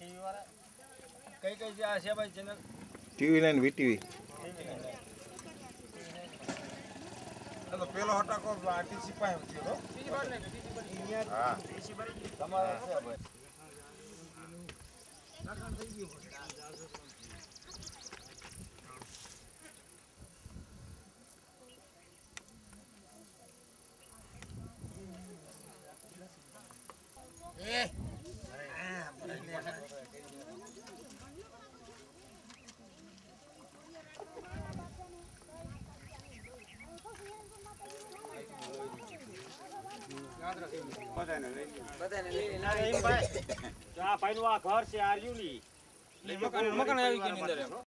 TV વાળા? કઈ કઈ આ છે ભાઈ ચેનલ ટીવી નાઇન વીટીવી. તો પેલો હટાકો આરટીસી પાસે થયો હા. તમારે છે ભાઈ. આ ભાઈનું આ ઘર છે આ રહ્યું ની મકાન આવી ગયું અંદર